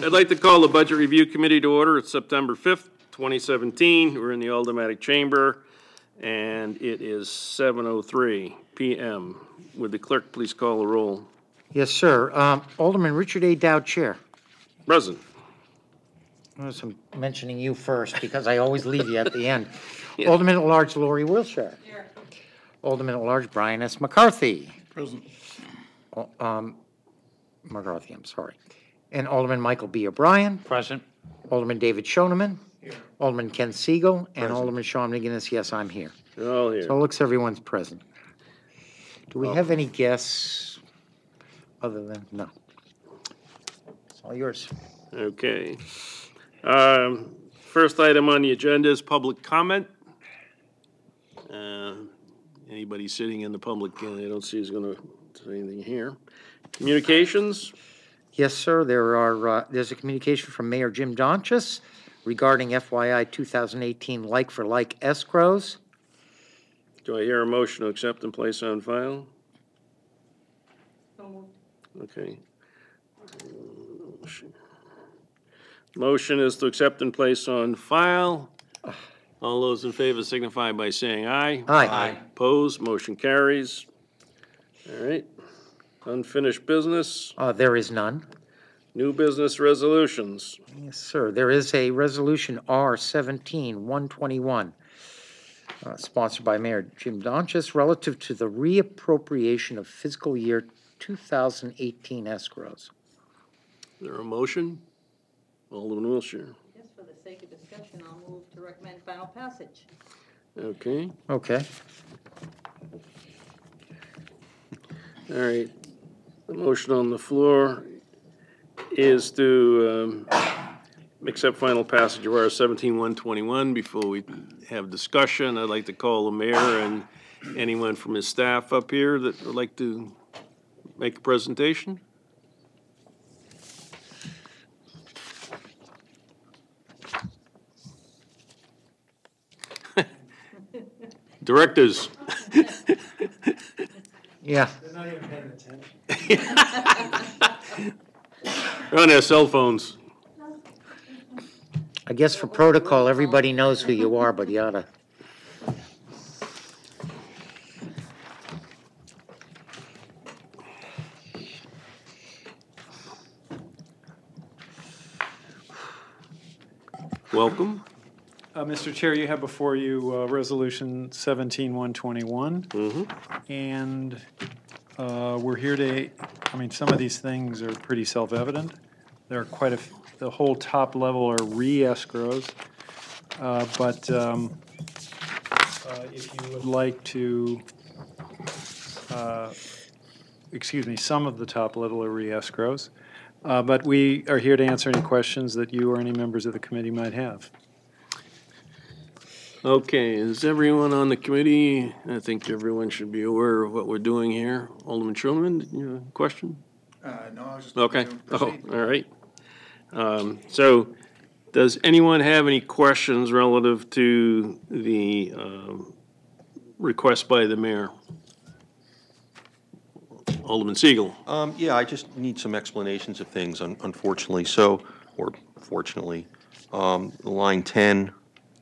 I'd like to call the Budget Review Committee to order. It's September 5th, 2017. We're in the Aldermanic Chamber, and it is 7:03 PM. Would the clerk please call the roll? Yes, sir. Um, Alderman Richard A. Dowd, Chair. Present. Notice I'm mentioning you first because I always leave you at the end. Alderman at Large Lori Wilshire. Alderman at Large Brian S. McCarthy. Present. Um, McCarthy, I'm sorry. And Alderman Michael B. O'Brien. Present. Alderman David Schoneman. Alderman Ken Siegel. And Alderman Sean McGuinness. Yes, I'm here. You're all So it looks everyone's present. Do we have any guests other than, no? It's all yours. Okay. Um, First item on the agenda is public comment. Uh, Anybody sitting in the public, uh, I don't see is going to say anything here. Communications? Yes, sir. There are, uh, there's a communication from Mayor Jim Donchess regarding FYI 2018 like-for-like escrows. Do I hear a motion to accept and place on file? Okay. Motion is to accept and place on file. All those in favor signify by saying aye. Aye. Opposed, motion carries. All right. Unfinished business, Uh, There is none. new business resolutions. Yes, sir. There is a Resolution R 17-121, uh, sponsored by Mayor Jim Donchess, relative to the reappropriation of fiscal year 2018 escrows. Is there a motion? Alderman Wilshire. Just for the sake of discussion, I'll move to recommend final passage. Okay, Okay. all right. The motion on the floor is to um, accept final passage of R seventeen one twenty-one. Before we have discussion, I'd like to call the mayor and anyone from his staff up here that would like to make a presentation. Directors. Yeah. They're on their cell phones. I guess for protocol, everybody knows who you are, but you oughta. Welcome. Uh, Mr. Chair, you have before you uh, Resolution 17121. Mhm. And uh, we're here to, I mean, some of these things are pretty self-evident. There are quite a, f- the whole top level are re-escrows. Uh, But um, uh, if you would like to, uh, excuse me, some of the top level are re-escrows. Uh, But we are here to answer any questions that you or any members of the committee might have. Okay, is everyone on the committee, I think everyone should be aware of what we're doing here. Alderman Schulman, did you have a question? Uh, no, I was just. Okay, oh, all right. Um, So, does anyone have any questions relative to the um, request by the mayor? Alderman Siegel? Um, yeah, I just need some explanations of things, un- unfortunately, so, or fortunately. Um, line ten,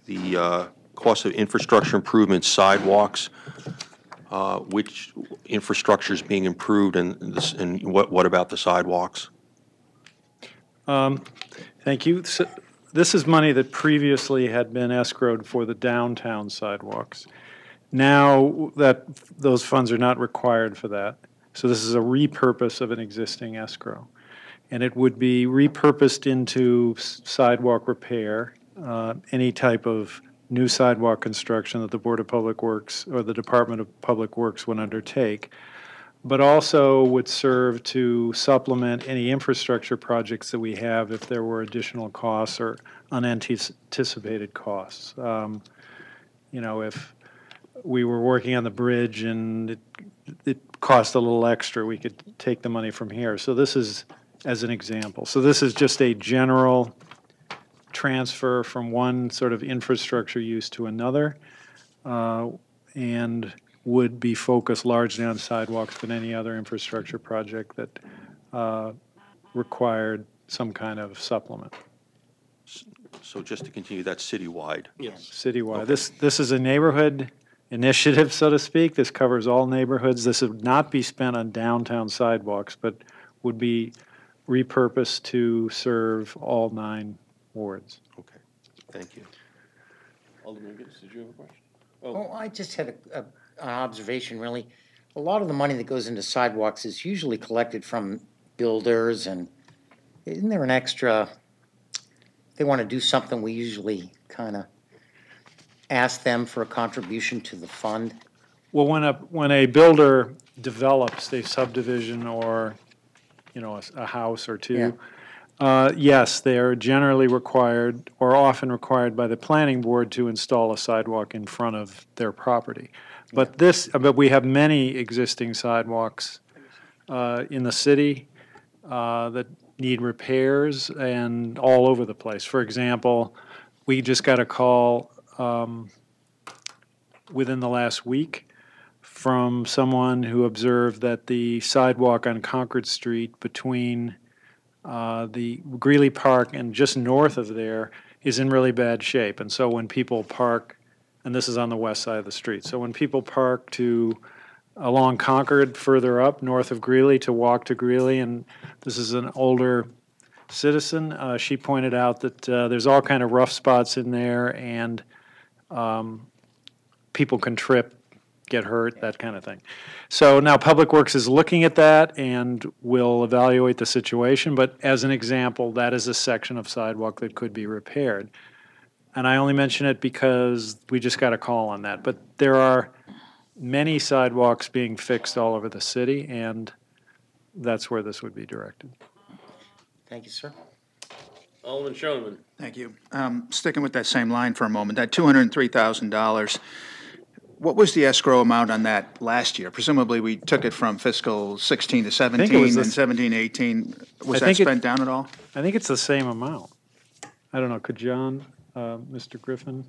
the, uh, cost of infrastructure improvements, sidewalks, uh, which infrastructure is being improved and this, and what, what about the sidewalks? Thank you. S- This is money that previously had been escrowed for the downtown sidewalks. Now that those funds are not required for that, so this is a repurpose of an existing escrow. And it would be repurposed into sidewalk repair, uh, any type of new sidewalk construction that the Board of Public Works or the Department of Public Works would undertake but also would serve to supplement any infrastructure projects that we have if there were additional costs or unanticipated costs. Um, You know, if we were working on the bridge and it, it cost a little extra, we could take the money from here. So this is, as an example. So this is just a general transfer from one sort of infrastructure use to another. uh, And would be focused largely on sidewalks, but any other infrastructure project that uh, required some kind of supplement So just to continue, that's citywide. Yes. citywide. This, this is a neighborhood initiative, so to speak. This covers all neighborhoods. This would not be spent on downtown sidewalks, but would be repurposed to serve all nine wards. Okay, thank you. Alderman Gittes, did you have a question? Oh, I just had a, a, an observation, really. A lot of the money that goes into sidewalks is usually collected from builders and isn't there an extra, if they want to do something, we usually kind of ask them for a contribution to the fund? Well, when a, when a builder develops a subdivision or, you know, a, s- a house or Yeah. two, uh, yes, they are generally required, or often required by the planning board to install a sidewalk in front of their property. But this, uh, but we have many existing sidewalks uh, in the city uh, that need repairs and all over the place. For example, we just got a call um, within the last week from someone who observed that the sidewalk on Concord Street between uh, the Greeley Park and just north of there is in really bad shape. And so when people park, and this is on the west side of the street, so when people park to along Concord further up north of Greeley to walk to Greeley, and this is an older citizen, uh, she pointed out that uh, there's all kind of rough spots in there and um, people can trip, get hurt, that kind of thing. So now Public Works is looking at that and will evaluate the situation, but as an example, that is a section of sidewalk that could be repaired. And I only mention it because we just got a call on that. But there are many sidewalks being fixed all over the city, and that's where this would be directed. Thank you, sir. Alderman Schoneman. Thank you. Um, Sticking with that same line for a moment, that $203,000, what was the escrow amount on that last year? Presumably, we took it from fiscal 16 to 17 was and the- 17, 18. Was I that think it- spent down at all? I think it's the same amount. I don't know, could John, uh, Mr. Griffin?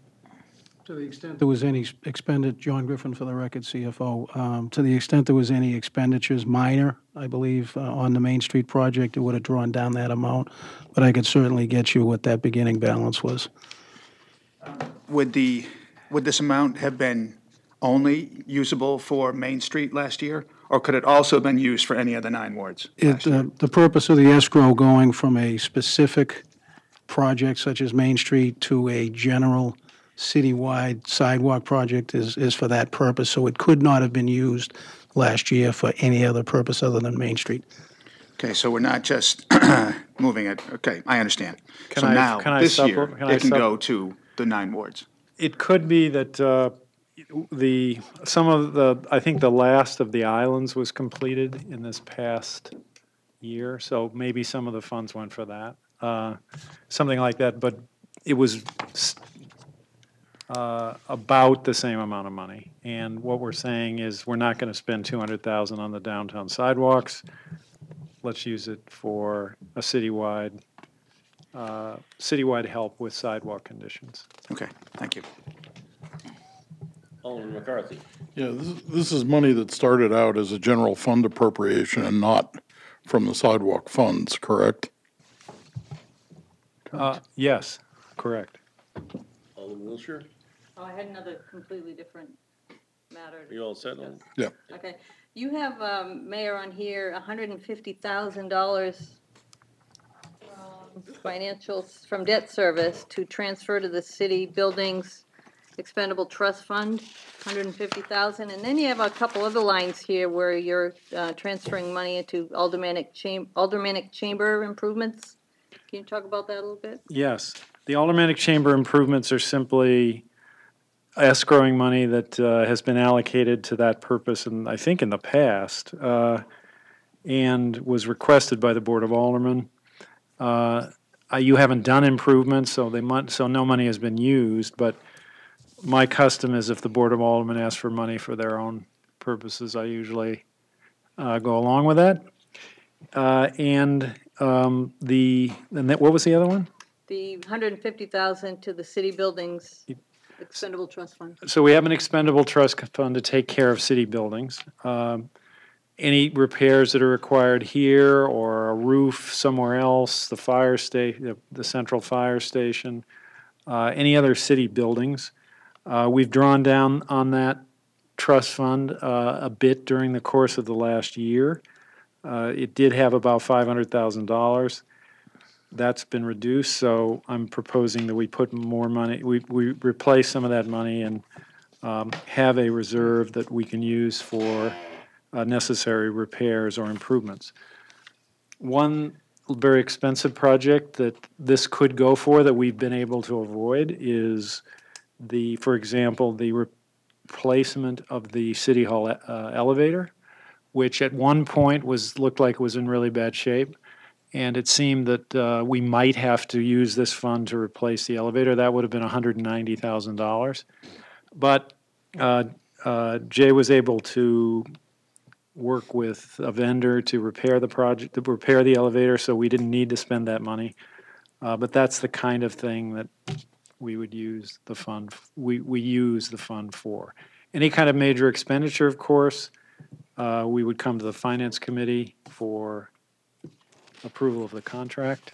To the extent there was any expended, John Griffin for the record, CFO, um, to the extent there was any expenditures, minor, I believe, uh, on the Main Street project, it would have drawn down that amount, but I could certainly get you what that beginning balance was. Would the, would this amount have been only usable for Main Street last year? Or could it also have been used for any of the nine wards? last It, year? uh, the purpose of the escrow going from a specific project such as Main Street to a general citywide sidewalk project is, is for that purpose, so it could not have been used last year for any other purpose other than Main Street. Okay, so we're not just moving it, okay, I understand. Can So I- now, can I this year, supplement- can I it can supp- go to the nine wards. It could be that uh, the, some of the, I think the last of the islands was completed in this past year, so maybe some of the funds went for that, uh, something like that, but it was uh, about the same amount of money. And what we're saying is, we're not going to spend 200,000 on the downtown sidewalks. Let's use it for a citywide, uh, citywide help with sidewalk conditions. Okay, thank you. Alderman McCarthy. Yeah, this, is- this is money that started out as a general fund appropriation and not from the sidewalk funds, correct? Uh, Yes, correct. Alderman Wilshire. Oh, I had another completely different matter. Are you all set? Alderman? Yeah. Okay, you have, um, Mayor on here, hundred and fifty thousand dollars from financials from debt service to transfer to the city buildings expendable trust fund, hundred and then you have a couple other lines here where you're, uh, transferring money into aldermanic cham, aldermanic chamber improvements. Can you talk about that a little bit? Yes. The aldermanic chamber improvements are simply escrowing money that uh, has been allocated to that purpose, and I think in the past, uh, and was requested by the Board of Aldermen. Uh, You haven't done improvements, so they, so no money has been used, but my custom is if the Board of Aldermen asks for money for their own purposes, I usually uh, go along with that. Uh, And um, the, and that, what was the other one? The hundred and fifty thousand to the city buildings expendable trust fund. So we have an expendable trust fund to take care of city buildings. Um, any repairs that are required here or a roof somewhere else, the fire sta, the, the central fire station, uh, any other city buildings. Uh, we've drawn down on that trust fund, uh, a bit during the course of the last year. Uh, it did have about five hundred thousand dollars. That's been reduced, so I'm proposing that we put more money, we, we replace some of that money and, um, have a reserve that we can use for, uh, necessary repairs or improvements. One very expensive project that this could go for that we've been able to avoid is the, for example, the replacement of the city hall uh, elevator, which at one point was, looked like it was in really bad shape. And it seemed that uh, we might have to use this fund to replace the elevator. That would have been $190,000. But uh, uh, Jay was able to work with a vendor to repair the project, to repair the elevator, so we didn't need to spend that money. Uh, But that's the kind of thing that we would use the fund, we, we use the fund for. Any kind of major expenditure, of course, uh, we would come to the Finance Committee for approval of the contract.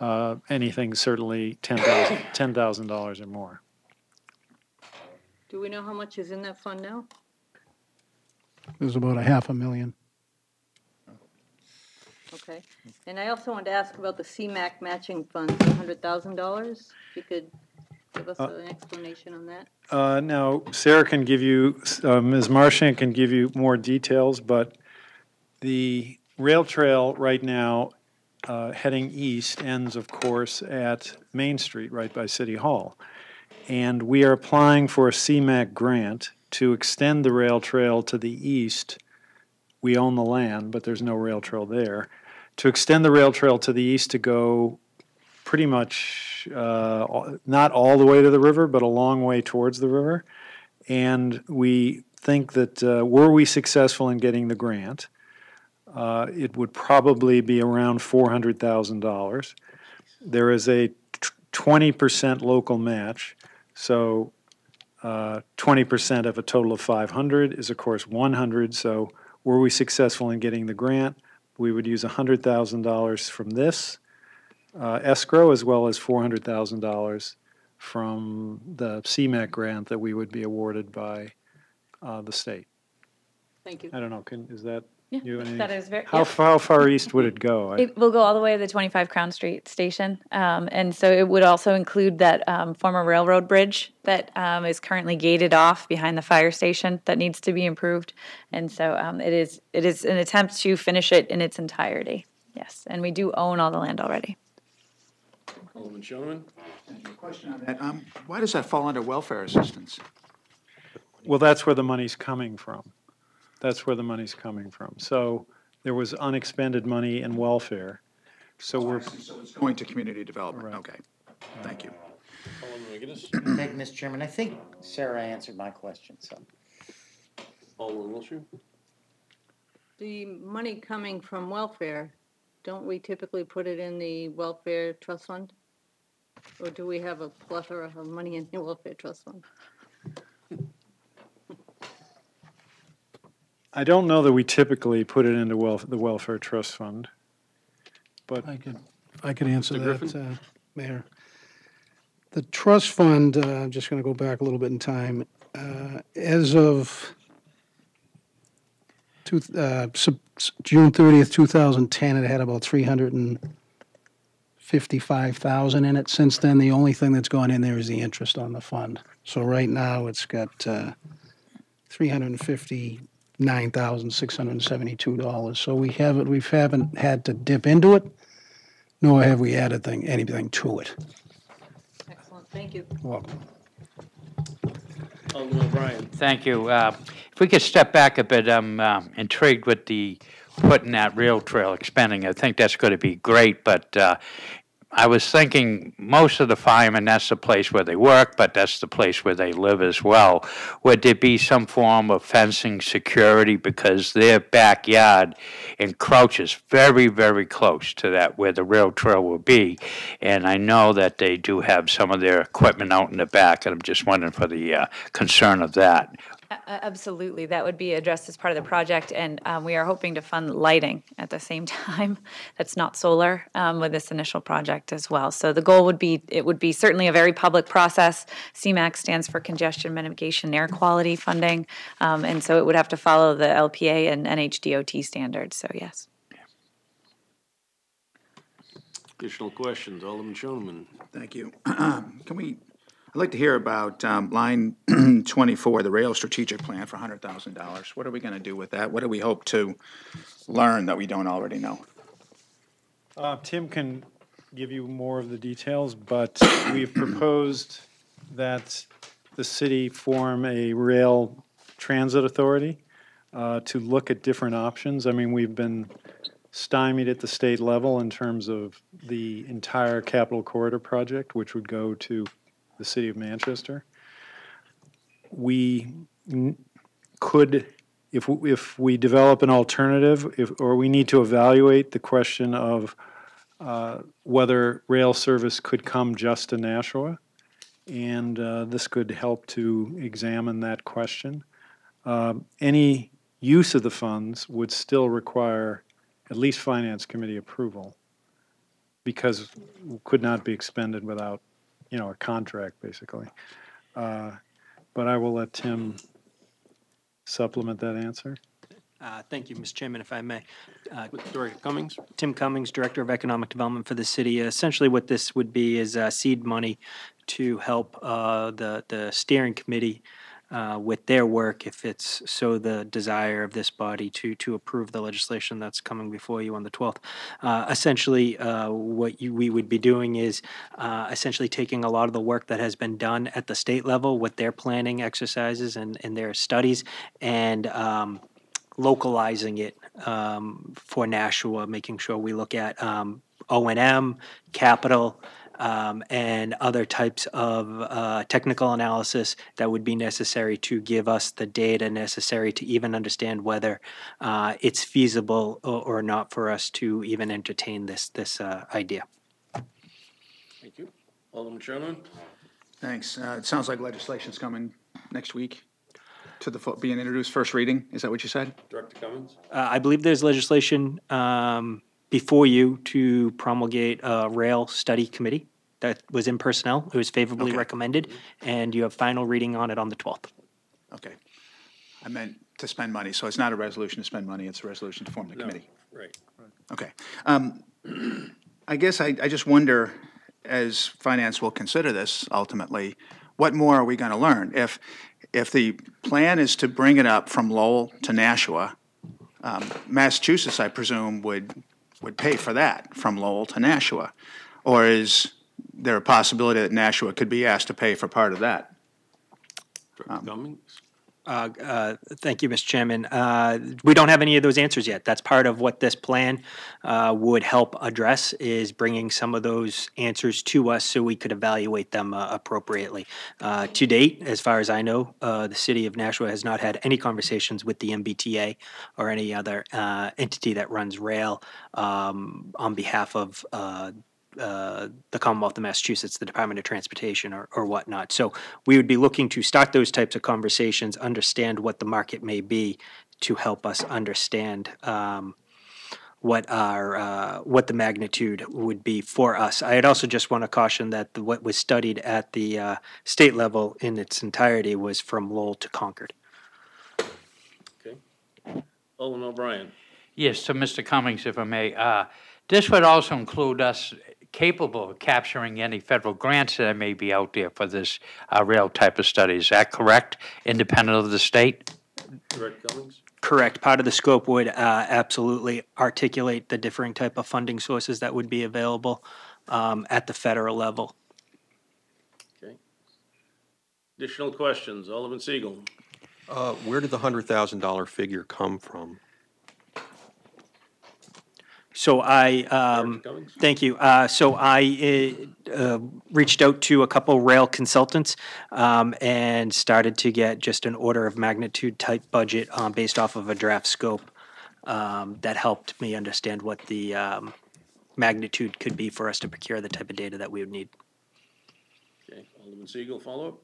Uh, Anything certainly $10,000 $10,000 or more. Do we know how much is in that fund now? There's about a half a million. Okay. And I also wanted to ask about the CMAQ matching funds, hundred thousand dollars. If you could give us an explanation on that. Uh, Now, Sarah can give you, uh, Ms. Marchant can give you more details, but the rail trail right now, uh, heading east, ends, of course, at Main Street, right by City Hall. And we are applying for a CMAQ grant to extend the rail trail to the east. We own the land, but there's no rail trail there. To extend the rail trail to the east to go pretty much uh, not all the way to the river, but a long way towards the river. And we think that uh, were we successful in getting the grant, uh, it would probably be around $400,000. There is a 20% local match, so uh, 20% of a total of 500 is, of course, 100. So were we successful in getting the grant, we would use $100,000 from this uh, escrow as well as $400,000 from the CMAQ grant that we would be awarded by uh, the state. Thank you. I don't know, can, is that Yeah, you? anything? that is very. How, yep. far- how far east would it go? I- It will go all the way to the 25 Crown Street station. Um, and so it would also include that um, former railroad bridge that um, is currently gated off behind the fire station that needs to be improved. And so um, it is it is an attempt to finish it in its entirety. Yes, and we do own all the land already. Alderman Schoneman? Question on that, um, why does that fall under welfare assistance? Well, that's where the money's coming from. That's where the money's coming from. So there was unexpended money in welfare. So we're, So it's going to community development, Right. okay. Thank you. Alderman McGuinness? Thank you, Mr. Chairman. I think Sarah answered my question, so. Alderman Wilshire? The money coming from welfare, don't we typically put it in the welfare trust fund? Or do we have a plethora of money in the welfare trust fund? I don't know that we typically put it into wel, the welfare trust fund. But I could, I could answer Mr. that, uh, Mayor. The trust fund, uh, I'm just going to go back a little bit in time. Uh, As of two- uh, Sep- June 30th, 2010, it had about 355,000 in it. Since then, the only thing that's gone in there is the interest on the fund. So right now, it's got uh, $359,672. So we haven't, we haven't had to dip into it, nor have we added thing, anything to it. Excellent, thank you. Welcome. Alderman O'Brien? Thank you. Uh, If we could step back a bit, I'm um, intrigued with the putting that rail trail expanding. I think that's going to be great, but uh, I was thinking most of the firemen, that's the place where they work, but that's the place where they live as well. Would there be some form of fencing security because their backyard encroaches very, very close to that where the rail trail will be? And I know that they do have some of their equipment out in the back, and I'm just wondering for the uh, concern of that. A- Absolutely, that would be addressed as part of the project, and um, we are hoping to fund lighting at the same time. That's not solar um, with this initial project as well. So the goal would be, it would be certainly a very public process. CMAQ stands for Congestion Mitigation Air Quality Funding, um, and so it would have to follow the LPA and NHDOT standards, so yes. Additional questions, Alderman Schoneman. Thank you. Can we, I'd like to hear about um, line 24, the rail strategic plan for $100,000. What are we going to do with that? What do we hope to learn that we don't already know? Uh, Tim can give you more of the details, but we've proposed that the city form a rail transit authority uh, to look at different options. I mean, we've been stymied at the state level in terms of the entire capital corridor project, which would go to the city of Manchester. We could, if, w- if we develop an alternative, if, or we need to evaluate the question of uh, whether rail service could come just to Nashua, and uh, this could help to examine that question. Um, Any use of the funds would still require at least Finance Committee approval, because could not be expended without, you know, a contract, basically. Uh, But I will let Tim supplement that answer. Uh, Thank you, Mr. Chairman, if I may. Uh, Director Cummings? Tim Cummings, Director of Economic Development for the city. Essentially, what this would be is uh, seed money to help uh, the the steering committee uh, with their work, if it's so the desire of this body to to approve the legislation that's coming before you on the 12th. Uh, Essentially, uh, what you- we would be doing is uh, essentially taking a lot of the work that has been done at the state level with their planning exercises and and their studies, and um, localizing it um, for Nashua, making sure we look at um, O and M, capital, um, and other types of uh, technical analysis that would be necessary to give us the data necessary to even understand whether uh, it's feasible or, or not for us to even entertain this this uh, idea. Thank you. Alderman Schoneman? Thanks. Uh, It sounds like legislation's coming next week to the, being introduced first reading. Is that what you said? Director Cummings? Uh, I believe there's legislation um, before you to promulgate a rail study committee that was in personnel. It was favorably Okay. recommended, and you have final reading on it on the 12th. Okay. I meant to spend money, so it's not a resolution to spend money, it's a resolution to form the No, committee. right. Okay. Um, I guess I, I just wonder, as finance will consider this ultimately, what more are we going to learn? If, if the plan is to bring it up from Lowell to Nashua, um, Massachusetts, I presume, would, would pay for that, from Lowell to Nashua. Or is there a possibility that Nashua could be asked to pay for part of that? Director um, Cummings? Uh, uh, Thank you, Mr. Chairman. Uh, We don't have any of those answers yet. That's part of what this plan uh, would help address, is bringing some of those answers to us so we could evaluate them uh, appropriately. Uh, To date, as far as I know, the city of Nashua has not had any conversations with the MBTA or any other entity that runs rail um, on behalf of uh, the Commonwealth of Massachusetts, the Department of Transportation, or, or whatnot. So we would be looking to start those types of conversations, understand what the market may be, to help us understand um, what our uh, what the magnitude would be for us. I'd also just want to caution that the, what was studied at the uh, state level in its entirety was from Lowell to Concord. Okay. Alderman O'Brien? Yes, so Mr. Cummings, if I may, uh, this would also include us capable of capturing any federal grants that may be out there for this uh, rail type of study. Is that correct, independent of the state? Director Cummings? Correct. Part of the scope would uh, absolutely articulate the differing type of funding sources that would be available um, at the federal level. Okay. Additional questions, Alderman Siegel? Uh, Where did the $100,000 figure come from? So I, um, thank you. Uh, So I uh, uh, reached out to a couple rail consultants um, and started to get just an order of magnitude type budget um, based off of a draft scope um, that helped me understand what the um, magnitude could be for us to procure the type of data that we would need. Okay, Alderman Siegel, follow-up?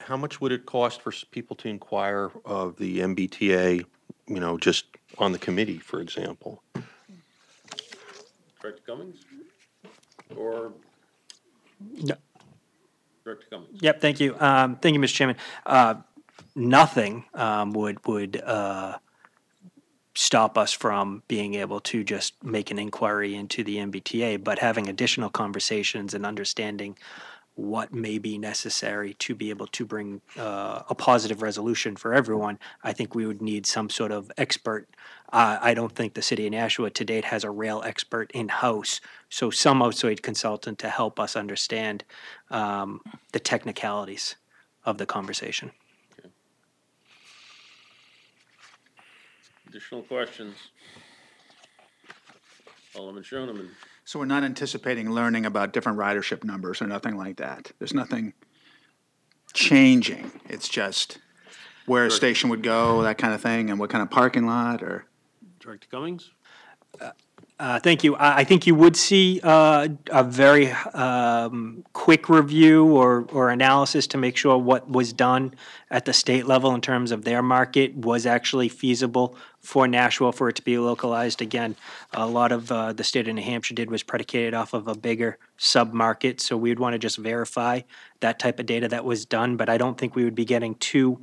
How much would it cost for s- people to inquire of the MBTA, you know, just on the committee, for example? Director Cummings? Or No. Director Cummings? Yep, thank you. Um, Thank you, Mr. Chairman. Uh, Nothing um, would, would uh, stop us from being able to just make an inquiry into the MBTA, but having additional conversations and understanding what may be necessary to be able to bring uh, a positive resolution for everyone, I think we would need some sort of expert. Uh, I don't think the city of Nashua to date has a rail expert in-house, so some outside consultant to help us understand um, the technicalities of the conversation. Additional questions? Alderman Schoneman? So we're not anticipating learning about different ridership numbers or nothing like that? There's nothing changing? It's just where a station would go, that kind of thing, and what kind of parking lot, or? Director Cummings? Uh, Thank you. I I think you would see uh, a very um, quick review or, or analysis to make sure what was done at the state level in terms of their market was actually feasible for Nashua, for it to be localized. Again, a lot of uh, the state of New Hampshire did was predicated off of a bigger sub-market, so we'd want to just verify that type of data that was done, but I don't think we would be getting too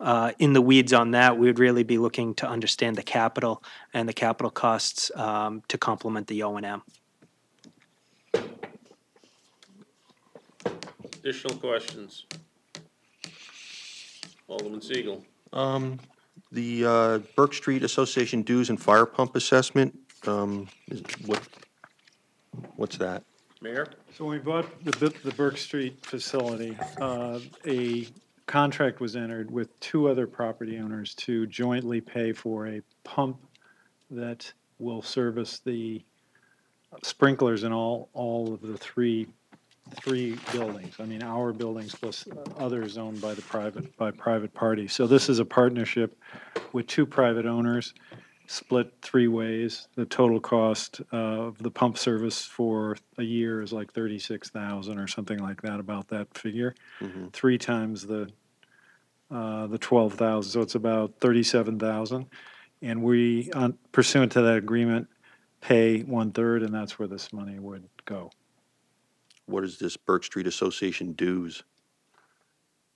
uh, in the weeds on that. We would really be looking to understand the capital and the capital costs um, to complement the O and M. Additional questions? Alderman Siegel? Um, The uh, Burke Street Association dues and fire pump assessment, um, is- what, what's that? Mayor? So when we bought the, the Burke Street facility, uh, a contract was entered with two other property owners to jointly pay for a pump that will service the sprinklers in all, all of the three, three buildings. I mean, our buildings plus others owned by the private, by private parties. So this is a partnership with two private owners, split three ways. The total cost of the pump service for a year is like thirty-six thousand or something like that, about that figure. Three times the, uh, the twelve thousand, so it's about thirty-seven thousand. And we, on- pursuant to that agreement, pay one-third, and that's where this money would go. What is this Burke Street Association dues?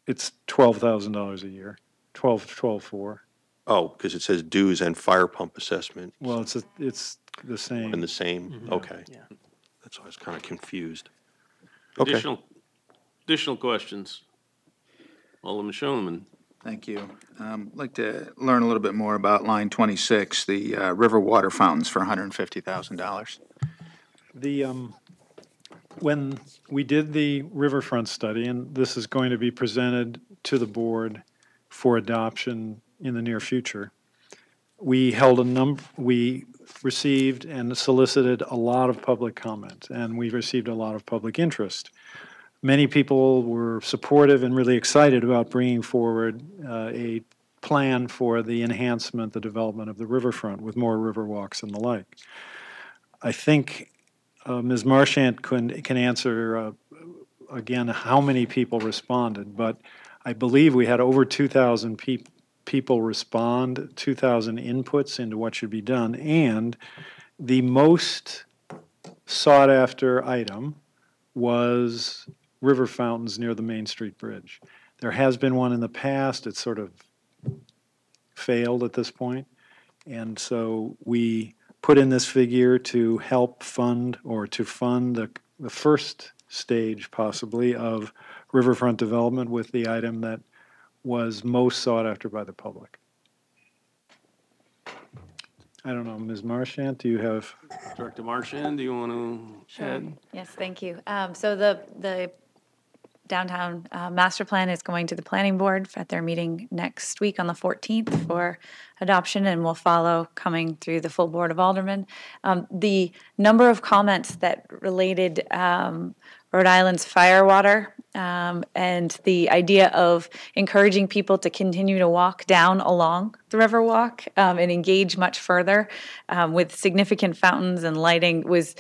It's twelve thousand dollars a year, twelve, twelve-four. Oh, because it says dues and fire pump assessment Well, it's, a- it's the same. And the same, okay. Yeah. That's why I was kind of confused. Okay. Additional, additional questions? Alderman Schoneman? Thank you. Um, I'd like to learn a little bit more about line 26, the uh, river water fountains for $150,000. The, um, when we did the riverfront study, and this is going to be presented to the board for adoption in the near future, we held a number, we received and solicited a lot of public comment, and we received a lot of public interest. Many people were supportive and really excited about bringing forward uh, a plan for the enhancement, the development of the riverfront with more river walks and the like. I think uh, Ms. Marchant can, can answer uh, again how many people responded, but I believe we had over 2,000 peop- people respond, 2,000 inputs into what should be done, and the most sought-after item was river fountains near the Main Street Bridge. There has been one in the past, it's sort of failed at this point, and so we put in this figure to help fund, or to fund the, the first stage possibly of riverfront development with the item that was most sought after by the public. I don't know, Ms. Marchant, do you have, Director Marchant, do you want to add? Yes, thank you. Um, So the, the downtown uh, master plan is going to the planning board at their meeting next week on the 14th for adoption, and will follow coming through the full board of aldermen. Um, The number of comments that related um, Rhode Island's fire water um, and the idea of encouraging people to continue to walk down along the Riverwalk um, and engage much further um, with significant fountains and lighting was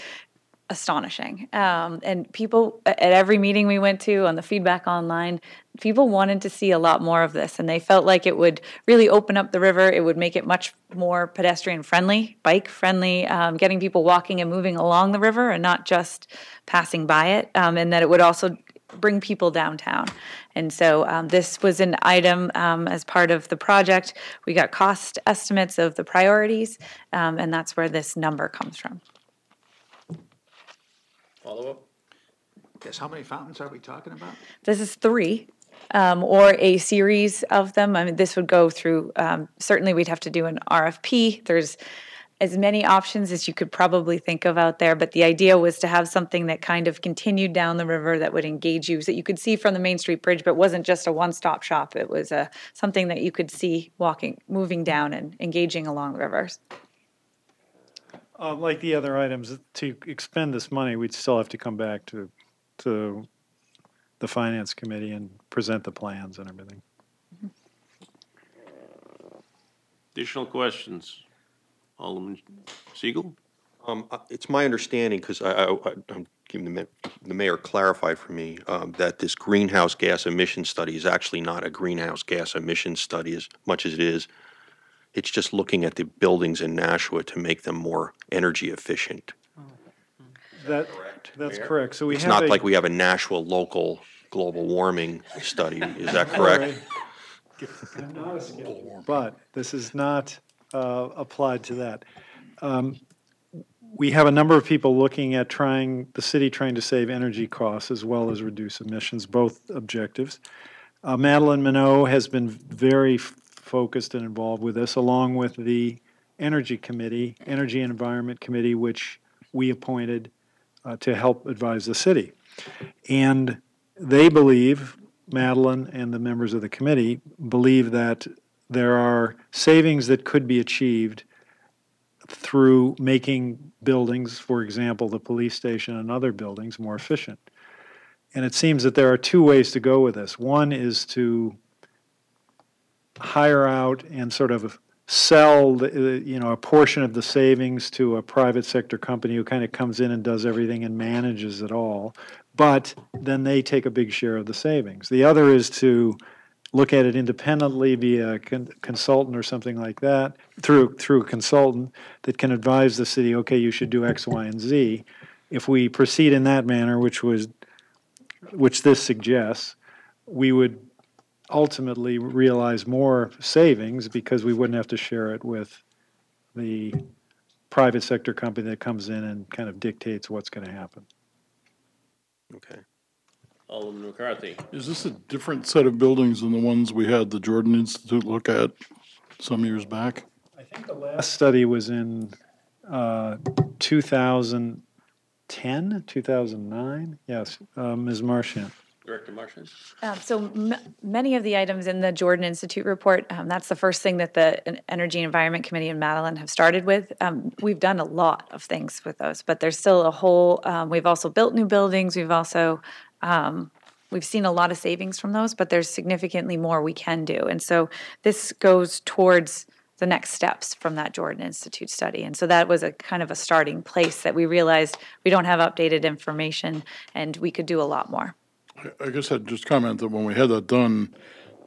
astonishing. Um, and people at every meeting we went to, on the feedback online, people wanted to see a lot more of this, and they felt like it would really open up the river. It would make it much more pedestrian friendly, bike friendly, um, getting people walking and moving along the river and not just passing by it, um, and that it would also bring people downtown. And so um, this was an item um, as part of the project. We got cost estimates of the priorities, um, and that's where this number comes from. Follow-up? Yes, how many fountains are we talking about? This is three, um, or a series of them. I mean, this would go through, um, certainly we'd have to do an RFP. There's as many options as you could probably think of out there, but the idea was to have something that kind of continued down the river that would engage you, so that you could see from the Main Street Bridge, but wasn't just a one-stop shop. It was a, something that you could see walking, moving down and engaging along the rivers. Uh, Like the other items, to expend this money, we'd still have to come back to, to the Finance Committee and present the plans and everything. Additional questions? Alderman Siegel? Um, uh, It's my understanding, because I, I- I- I'm giving the ma- the mayor clarified for me, um, that this greenhouse gas emission study is actually not a greenhouse gas emission study as much as it is, it's just looking at the buildings in Nashua to make them more energy efficient. That, that's correct. So we It's have not a- like we have a Nashua local global warming study, is that correct? But this is not uh, applied to that. Um, We have a number of people looking at trying, the city trying to save energy costs as well as reduce emissions, both objectives. Uh, Madeleine Mineau has been very focused and involved with this, along with the Energy Committee, Energy and Environment Committee, which we appointed uh, to help advise the city. And they believe, Madeline and the members of the committee believe that there are savings that could be achieved through making buildings, for example, the police station and other buildings, more efficient. And it seems that there are two ways to go with this. One is to hire out and sort of sell, the, uh, you know, a portion of the savings to a private sector company who kind of comes in and does everything and manages it all. But then they take a big share of the savings. The other is to look at it independently via a con- consultant or something like that, through, through a consultant that can advise the city, okay, you should do X, Y, and Z. If we proceed in that manner, which was, which this suggests, we would ultimately realize more savings because we wouldn't have to share it with the private sector company that comes in and kind of dictates what's going to happen. Okay. Alderman McCarthy? Is this a different set of buildings than the ones we had the Jordan Institute look at some years back? I think the last study was in uh, 2010, 2009? Yes, uh, Ms. Marchant. Director Marchant? Um, so m- many of the items in the Jordan Institute report, um, that's the first thing that the Energy and Environment Committee in Madeline have started with. Um, we've done a lot of things with those, but there's still a whole. Um, we've also built new buildings. We've also um, we've seen a lot of savings from those, but there's significantly more we can do. And so this goes towards the next steps from that Jordan Institute study. And so that was a kind of a starting place that we realized we don't have updated information and we could do a lot more. I guess I'd just comment that when we had that done,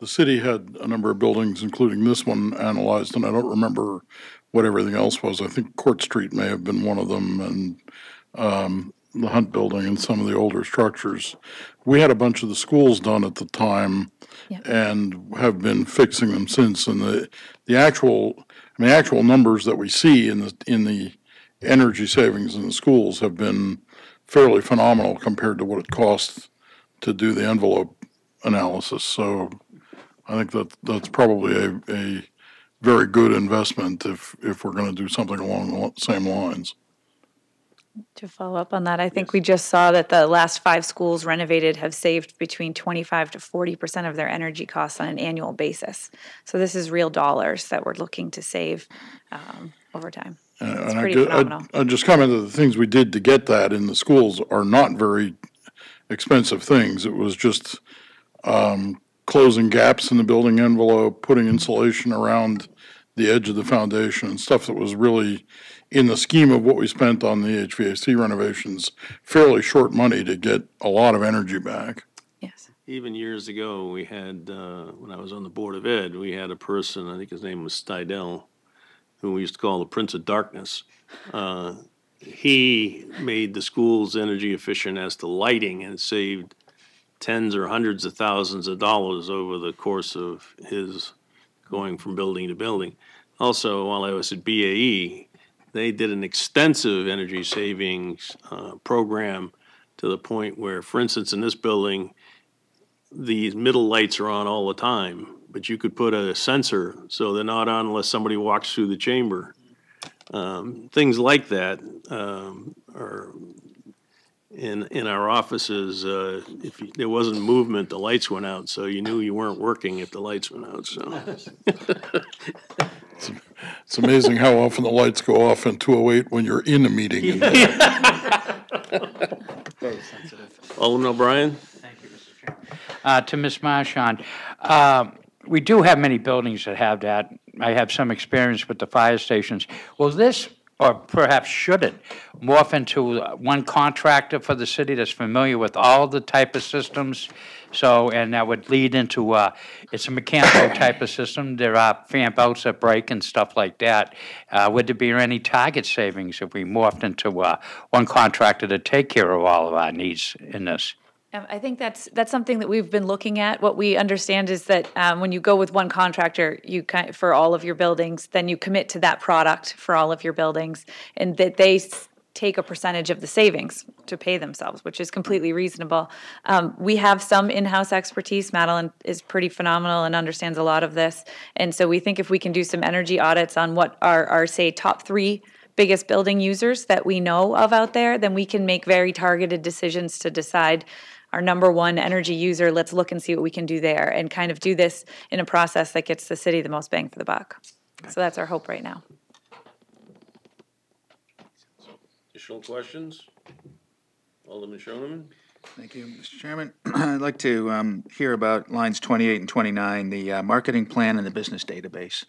the city had a number of buildings, including this one, analyzed, and I don't remember what everything else was. I think Court Street may have been one of them, and um, the Hunt Building and some of the older structures. We had a bunch of the schools done at the time and have been fixing them since. And the, the actual, I mean, actual numbers that we see in the, in the energy savings in the schools have been fairly phenomenal compared to what it costs to do the envelope analysis. So I think that, that's probably a, a very good investment if, if we're going to do something along the same lines. To follow up on that, I think we just saw that the last five schools renovated have saved between 25 to 40 percent of their energy costs on an annual basis. So this is real dollars that we're looking to save um, over time. And It's and I pretty I- phenomenal. I just commented, the things we did to get that in the schools are not very expensive things. It was just um, closing gaps in the building envelope, putting insulation around the edge of the foundation and stuff that was really, in the scheme of what we spent on the HVAC renovations, fairly short money to get a lot of energy back. Yes. Even years ago, we had, uh, when I was on the Board of Ed, we had a person, I think his name was Stidell, who we used to call the Prince of Darkness. Uh, He made the schools energy efficient as to lighting and saved tens or hundreds of thousands of dollars over the course of his going from building to building. Also, while I was at BAE, they did an extensive energy savings uh, program to the point where, for instance, in this building, these middle lights are on all the time, but you could put a sensor so they're not on unless somebody walks through the chamber. Um, Things like that um, are in, in our offices, uh, if you- there wasn't movement, the lights went out, so you knew you weren't working if the lights went out, so. It's amazing how often the lights go off in 208 when you're in a meeting. Very sensitive. Alderman O'Brien? Thank you, Mr. Chairman. Uh, To Ms. Marchant, uh, we do have many buildings that have that. I have some experience with the fire stations. Will this, or perhaps should it, morph into uh, one contractor for the city that's familiar with all the type of systems? So, and that would lead into, uh, it's a mechanical type of system. There are fan belts that break and stuff like that. Uh, Would there be any target savings if we morphed into uh, one contractor to take care of all of our needs in this? Um, I think that's, that's something that we've been looking at. What we understand is that um, when you go with one contractor, you kind, for all of your buildings, then you commit to that product for all of your buildings, and that they take a percentage of the savings to pay themselves, which is completely reasonable. Um, We have some in-house expertise. Madeleine is pretty phenomenal and understands a lot of this. And so we think if we can do some energy audits on what are, are, say, top three biggest building users that we know of out there, then we can make very targeted decisions to decide our number one energy user, let's look and see what we can do there and kind of do this in a process that gets the city the most bang for the buck. So that's our hope right now. Additional questions? Alderman Schoneman? Thank you, Mr. Chairman. I'd like to um, hear about lines 28 and 29, the uh, marketing plan and the business database.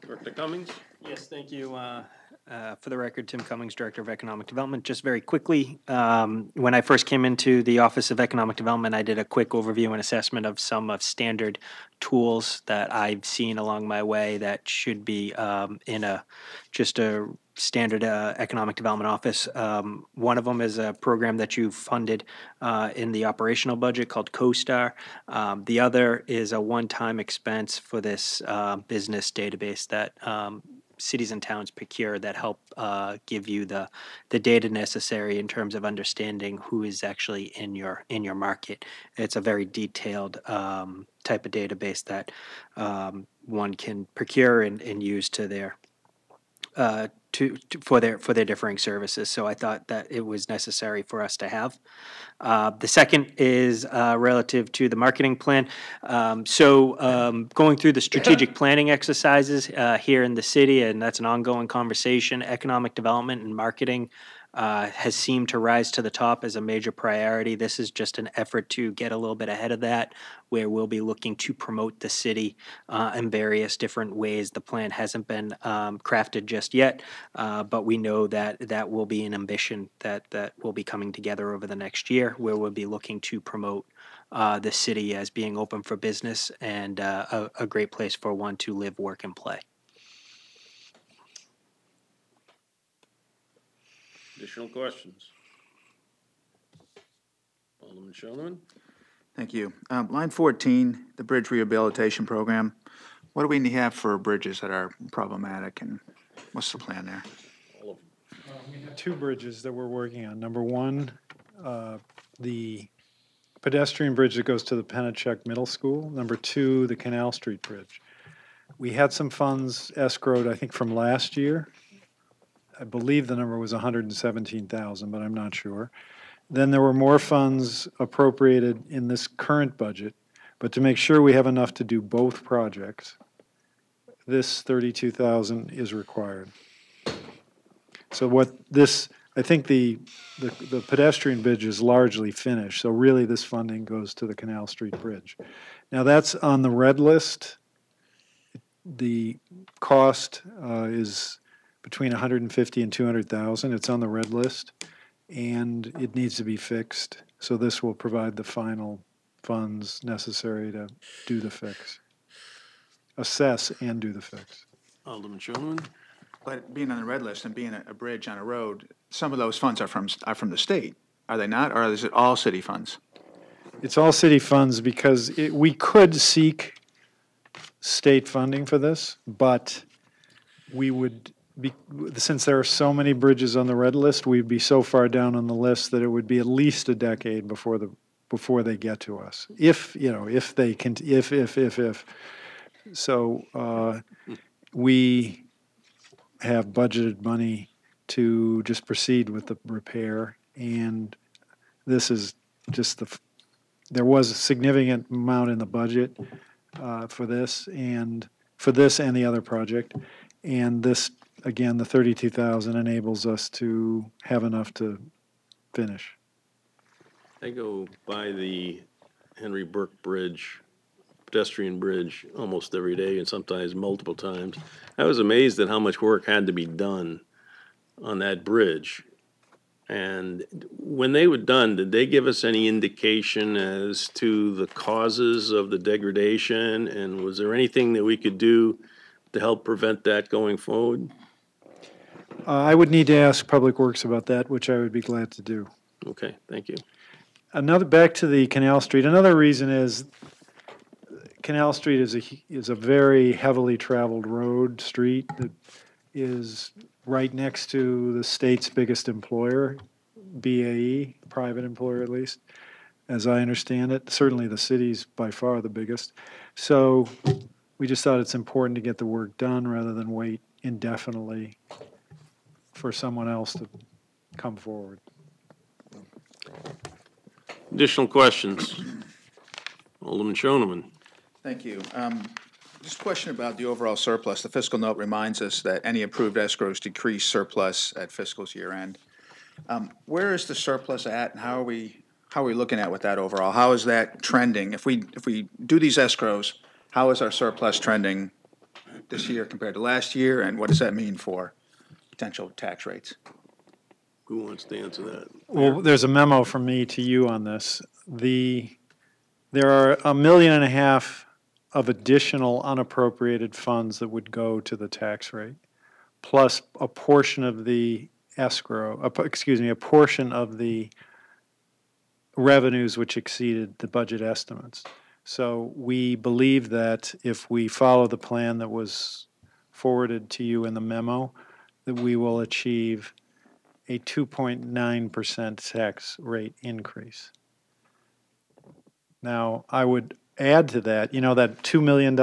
Director Cummings? Yes, thank you. Uh, uh, For the record, Tim Cummings, Director of Economic Development. Just very quickly, um, when I first came into the Office of Economic Development, I did a quick overview and assessment of some of standard tools that I've seen along my way that should be um, in a, just a standard uh, economic development office. Um, One of them is a program that you funded uh, in the operational budget called CoStar. Um, The other is a one-time expense for this uh, business database that um, cities and towns procure that help uh, give you the the data necessary in terms of understanding who is actually in your in your market. It's a very detailed um, type of database that um, one can procure and, and use to their uh, to, to for their for their differing services. So I thought that it was necessary for us to have. Uh, the second is uh, relative to the marketing plan. Um, so um, going through the strategic planning exercises uh, here in the city, and that's an ongoing conversation. Economic development and marketing uh, has seemed to rise to the top as a major priority. This is just an effort to get a little bit ahead of that, where we'll be looking to promote the city uh, in various different ways. The plan hasn't been um, crafted just yet, uh, but we know that that will be an ambition that that will be coming together over the next year, where we'll be looking to promote. Uh, the city as being open for business and uh, a, a great place for one to live, work, and play. Additional questions? Alderman Schoneman? Thank you. Um, Line 14, the bridge rehabilitation program. What do we have for bridges that are problematic, and what's the plan there? We have Two bridges that we're working on. Number one, uh, the pedestrian bridge that goes to the Pennichuck Middle School. Number two, the Canal Street Bridge. We had some funds escrowed, I think, from last year. I believe the number was 117,000, but I'm not sure. Then there were more funds appropriated in this current budget, but to make sure we have enough to do both projects, this 32,000 is required. So what this, I think the, the the pedestrian bridge is largely finished, so really this funding goes to the Canal Street Bridge. Now, that's on the red list. the cost uh, is between 150 and 200,000. It's on the red list, and it needs to be fixed. So this will provide the final funds necessary to do the fix, assess and do the fix. Alderman Schoneman? But being on the red list and being a, a bridge on a road, some of those funds are from, are from the state, are they not? Or is it all city funds? It's all city funds because it, we could seek state funding for this, but we would be, since there are so many bridges on the red list, we'd be so far down on the list that it would be at least a decade before the, before they get to us. If, you know, if they can, if, if, if, if. So, uh, we have budgeted money to just proceed with the repair, and this is just the, there was a significant amount in the budget uh, for this, and, for this and the other project. And this, again, the 32,000 enables us to have enough to finish. I go by the Henry Burke Bridge, pedestrian bridge, almost every day and sometimes multiple times. I was amazed at how much work had to be done on that bridge. And when they were done, did they give us any indication as to the causes of the degradation? And was there anything that we could do to help prevent that going forward? Uh, I would need to ask Public Works about that, which I would be glad to do. Okay, thank you. Another, back to the Canal Street, another reason is Canal Street is a, is a very heavily traveled road, street that is right next to the state's biggest employer, BAE, private employer at least, as I understand it. Certainly the city's by far the biggest. So we just thought it's important to get the work done rather than wait indefinitely for someone else to come forward. Additional questions? Alderman Schoneman. Thank you. Um, Just a question about the overall surplus. The fiscal note reminds us that any approved escrows decrease surplus at fiscal's year end. Um, Where is the surplus at and how are we, how are we looking at with that overall? How is that trending? If we, if we do these escrows, how is our surplus trending this year compared to last year? And what does that mean for potential tax rates? Who wants to answer that? Well, there's a memo from me to you on this. The, there are a million and a half of additional unappropriated funds that would go to the tax rate, plus a portion of the escrow, a excuse me, a portion of the revenues which exceeded the budget estimates. So we believe that if we follow the plan that was forwarded to you in the memo, that we will achieve a 2.9% tax rate increase. Now, I would add to that, you know, that $2 million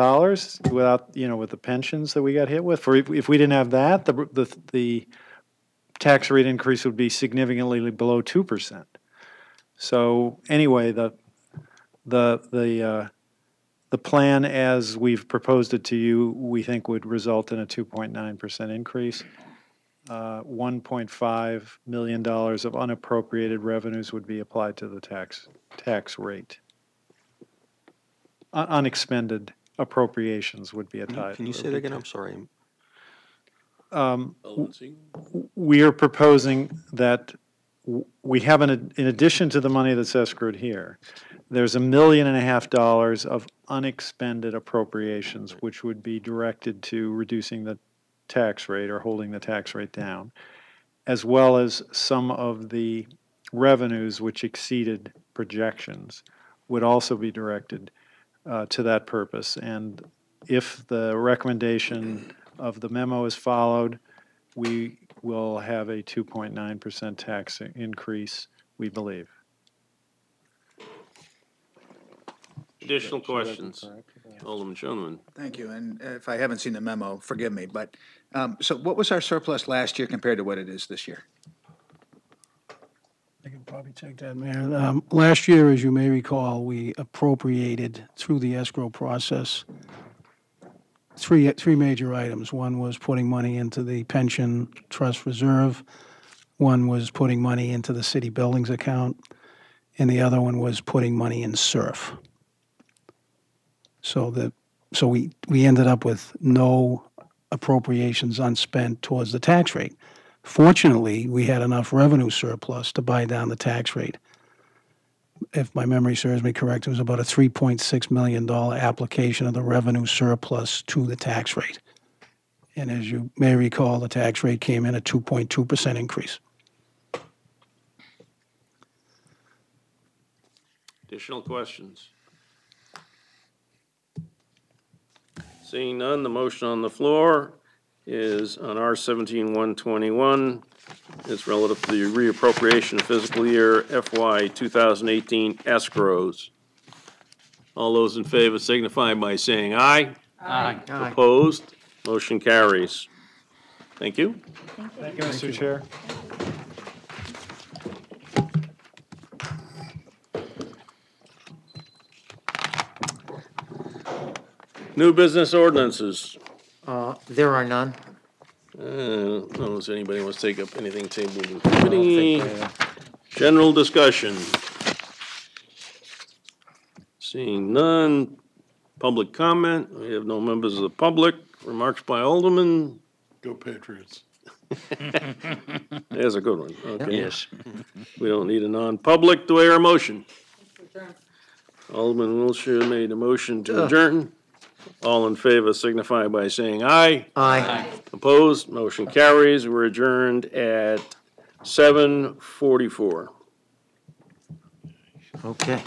without, you know, with the pensions that we got hit with, for if if we didn't have that, the, the, the tax rate increase would be significantly below 2%. So anyway, the, the, the, uh, the plan as we've proposed it to you, we think would result in a 2.9% increase. Uh, $1.5 million of unappropriated revenues would be applied to the tax, tax rate. Un- Unexpended appropriations would be a tie. Can you say that again? I'm sorry. Um, Alderman we are proposing that w- we have, an in addition to the money that's escrowed here, there's a million and a half dollars of unexpended appropriations, which would be directed to reducing the tax rate or holding the tax rate down, as well as some of the revenues which exceeded projections would also be directed uh, to that purpose. And if the recommendation of the memo is followed, we will have a 2.9% tax increase, we believe. Additional questions? Alderman Schoneman. Thank you, and if I haven't seen the memo, forgive me, but, um, so what was our surplus last year compared to what it is this year? I can probably take that, Mayor. Um, Last year, as you may recall, we appropriated through the escrow process three, three major items. One was putting money into the pension trust reserve, one was putting money into the city buildings account, and the other one was putting money in SURF. So the so we, we ended up with no appropriations unspent towards the tax rate. Fortunately, we had enough revenue surplus to buy down the tax rate. If my memory serves me correct, it was about a $3.6 million application of the revenue surplus to the tax rate. And as you may recall, the tax rate came in at 2.2% increase. Additional questions? Seeing none, the motion on the floor is on R seventeen one twenty-one. It's relative to the reappropriation of fiscal year FY two thousand eighteen escrows. All those in favor signify by saying aye. Aye. Opposed? Motion carries. Thank you. Thank you, Mr. Chair. New business ordinances. Uh, There are none. Uh, I don't know if anybody wants to take up anything tabled in I don't committee. think they- General discussion. Seeing none. Public comment. We have no members of the public. Remarks by Alderman. Go Patriots. There's a good one. Okay. Yes. We don't need a non-public. Do I hear a motion? Alderman Wilshire made a motion to adjourn. All in favor signify by saying aye. Aye. Opposed? Motion carries. We're adjourned at seven forty-four. Okay.